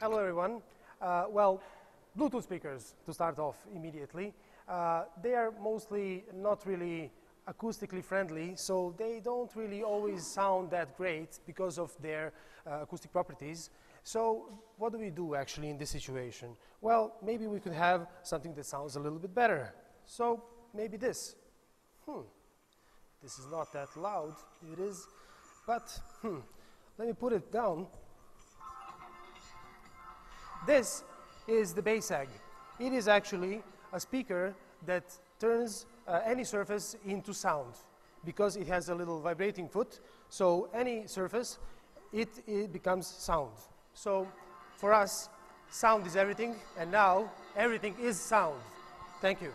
Hello, everyone. Uh, well, Bluetooth speakers, to start off immediately, uh, they are mostly not really acoustically friendly, so they don't really always sound that great because of their uh, acoustic properties. So what do we do actually in this situation? Well, maybe we could have something that sounds a little bit better. So maybe this. Hmm. This is not that loud, it is, but hmm. Let me put it down. This is the bass egg. It is actually a speaker that turns uh, any surface into sound because it has a little vibrating foot. So any surface, it, it becomes sound. So for us, sound is everything, and now everything is sound. Thank you.